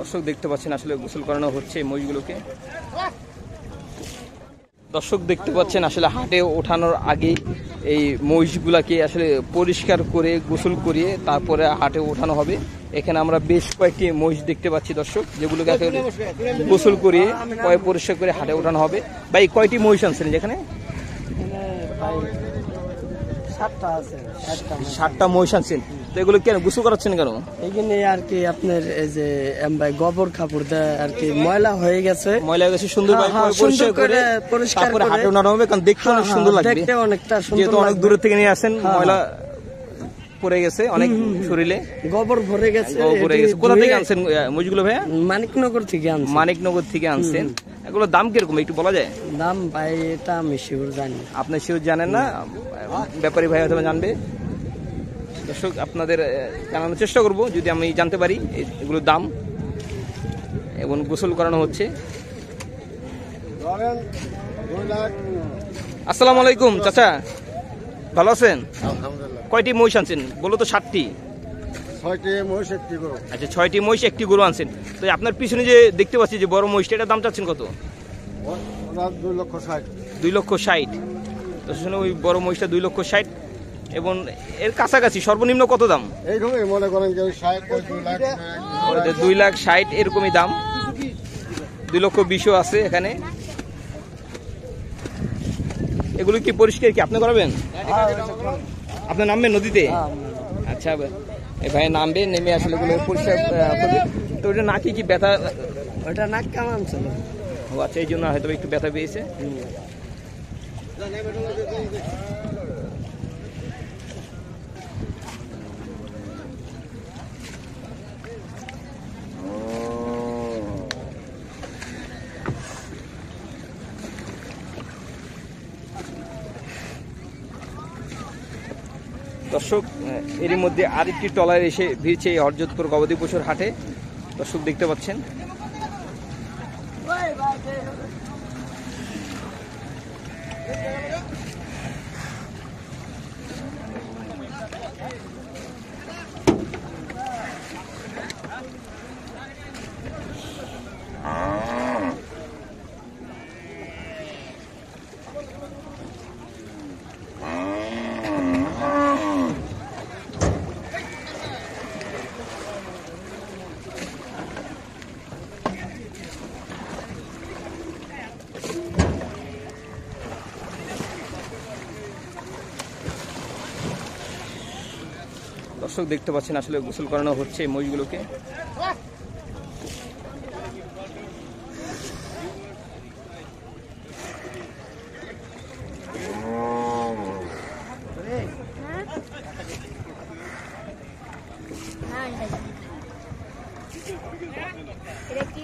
দর্শক দেখতে পাচ্ছেন আসলে গোসল করানো হচ্ছে এই মহিষগুলোকে দর্শক দেখতে পাচ্ছেন আসলে হাটে ওঠানোর আগে এই মহিষগুলাকে আসলে পরিষ্কার করে, গোসল করিয়ে তারপরে হাটে ওঠানো হবে। এখানে আমরা বেশ কয়েকটি মহিষ দেখতে পাচ্ছি দর্শক, যেগুলোকে গোসল করিয়ে পরে পরিষ্কার করে হাটে ওঠানো হবে। ভাই, কয়টি মহিষ আনছেন যেখানে সাতটা আছে সাতটা মহিষ। আনছেন। তো এগুলো কেন করাচ্ছেন কেন? আর কি আপনার এই যে ভাই গোবর কাপড় দেয় আর কি ময়লা হয়ে গেছে। ময়লা গেছে সুন্দর হ্যাঁ, হ্যাঁ, পরিষ্কার করে করে পরিষ্কার করে- হাটে ওঠানো হবে কারণ দেখতে অনেক হ্যাঁ, সুন্দর হ্যাঁ, লাগবে। দেখতে অনেকটা সুন্দর যেহেতু অনেক। দূরে থেকে নিয়ে আসেন হ্যাঁ, ময়লা পড়ে গেছে অনেক শরীরে। গোবর ভরে গেছে পড়ে গেছে। কোথা থেকে আনছেন মহিষগুলো ভাইয়া? মানিকনগর থেকে আনছি মানিকনগর থেকে আনছেন। এগুলো দাম কীরকম একটু বলা যায়? দাম ভাই এটা আমি শিওর জানি। আপনি শিওর জানেন না? ব্যাপারী ভাই হয়তো জানবে। দর্শক আপনাদের জানানোর চেষ্টা করব যদি আমি জানতে পারি এগুলোর দাম এবং গোসল করানো হচ্ছে। আসসালামু আলাইকুম চাচা। ভালো আছেন? আলহামদুলিল্লাহ। কয়টি মহিষ আনছেন? বলো তো ষাটটি ছয়টি মহিষ একটি গরু। আচ্ছা ছয়টি মহিষ একটি গরু আনছেন। তো আপনার পিছনে যে দেখতে পাচ্ছি যে বড় মহিষটা এটার দাম চাচ্ছেন কত? দুই লক্ষ ষাট। দুই লক্ষ ষাট। তো শুনে ওই বড় মহিষটা দুই লক্ষ ষাট। এবং এর কাছাকাছি সর্বনিম্ন কত দাম? এইরকমই মনে করেন দুই লাখ ওদের দুই লাখ ষাট এরকমই দাম। দুই লক্ষ বিশও আছে এখানে। এগুলো কি পরিষ্কার কি? আপনি করাবেন? আপনার নামবেন নদীতে? আচ্ছা এই ভাই নামবে নেমে আসলে এগুলো পরিষ্কার আহ, করবে তো ওটা নাকি কি ব্যথা ওটা নাক কামান ছিল ও আচ্ছা এই জন্য হয়তো একটু ব্যথা পেয়েছে দর্শক এরই মধ্যে আরেকটি টলার এসে ভিড়ছে এই হরযোধপুর গবাদি পশুর হাটে। দর্শক দেখতে পাচ্ছেন। দর্শক দেখতে পাচ্ছেন আসলে গোসল করানো হচ্ছে এই মহিষগুলোকে এটা কি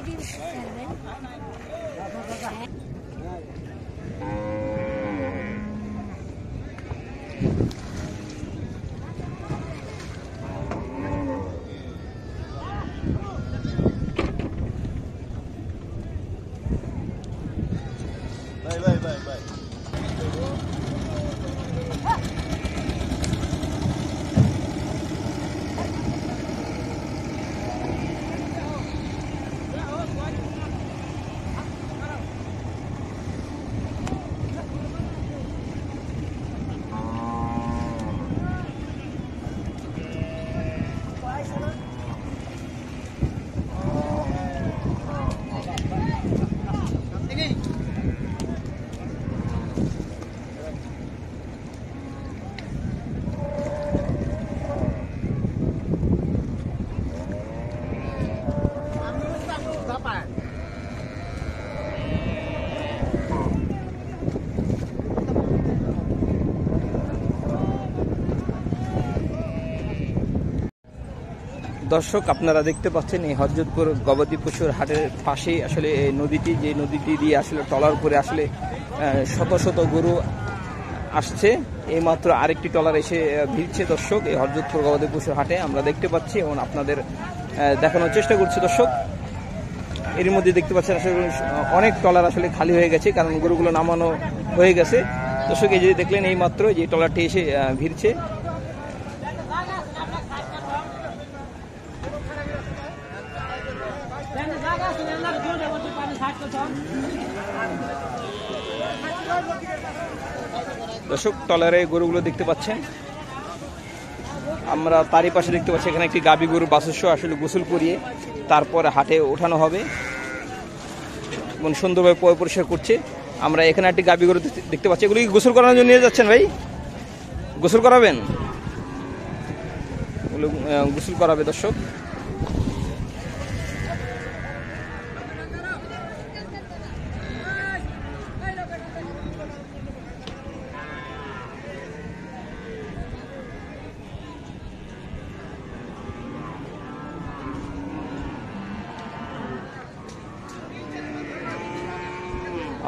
bye. দর্শক, আপনারা দেখতে পাচ্ছেন এই হরজতপুর গবাদি পশুর হাটের পাশেই আসলে এই নদীটি, যে নদীটি দিয়ে আসলে টলার করে আসলে শত শত গরু আসছে। এইমাত্র আরেকটি টলার এসে ভিড়ছে দর্শক, এই হরজতপুর গবাদি পশুর হাটে। আমরা দেখতে পাচ্ছি এবং আপনাদের দেখানোর চেষ্টা করছি দর্শক। এর মধ্যে দেখতে পাচ্ছেন আসলে অনেক টলার আসলে খালি হয়ে গেছে, কারণ গরুগুলো নামানো হয়ে গেছে। দর্শক, এই যে দেখলেন এই মাত্র যে ট্রলারটি এসে ভিড়ছে। দর্শক ট্রলারে গরুগুলো দেখতে পাচ্ছেন। আমরা তারই পাশে দেখতে পাচ্ছি, এখানে একটি গাবি গরু বাসস্য আসলে গোসল করিয়ে তারপরে হাটে ওঠানো হবে। এবং সুন্দরভাবে পয় পরিষ্কার করছে। আমরা এখানে একটি গাবি গরু দেখতে- পাচ্ছি। এগুলি গোসল করানোর জন্য নিয়ে যাচ্ছেন ভাই? গোসল করাবেন? গোসল করাবে দর্শক।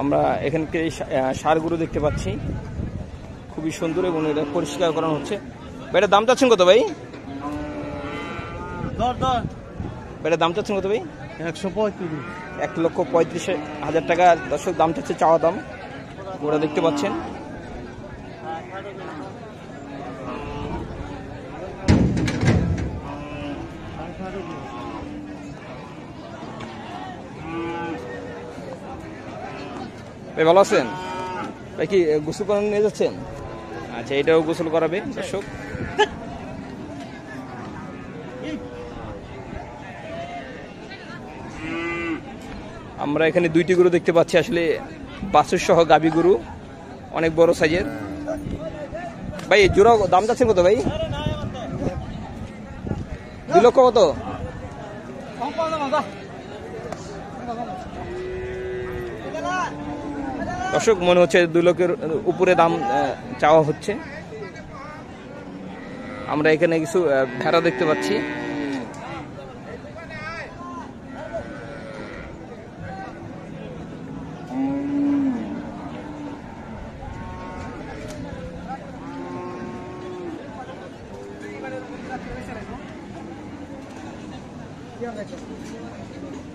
আমরা এখানকে সারগুলো দেখতে পাচ্ছি। খুবই সুন্দর এবং এটা পরিষ্কার করানো হচ্ছে। বেটার দাম চাচ্ছেন কত ভাই? বেটার দাম চাচ্ছেন কত ভাই? একশো পঁয়ত্রিশ। এক লক্ষ পঁয়ত্রিশ হাজার টাকা। দর্শক দাম চাচ্ছে চাওয়া দাম। ওরা দেখতে পাচ্ছেন। ভাই, ভালো আছেন? ভাই, কি গোসল করানো নিয়ে যাচ্ছেন? আচ্ছা এটাও গোসল করাবে, দর্শক। আমরা এখানে দুইটি গরু দেখতে পাচ্ছি, আসলে বাসুর সহ গাবি গরু, অনেক বড় সাইজের। ভাই জোড়া দাম যাচ্ছেন কত, ভাই? দুই লক্ষ কত? দর্শক মনে হচ্ছে দুই লোকের উপরে দাম চাওয়া হচ্ছে আমরা এখানে কিছু ভেড়া দেখতে পাচ্ছি Yeah, that's it.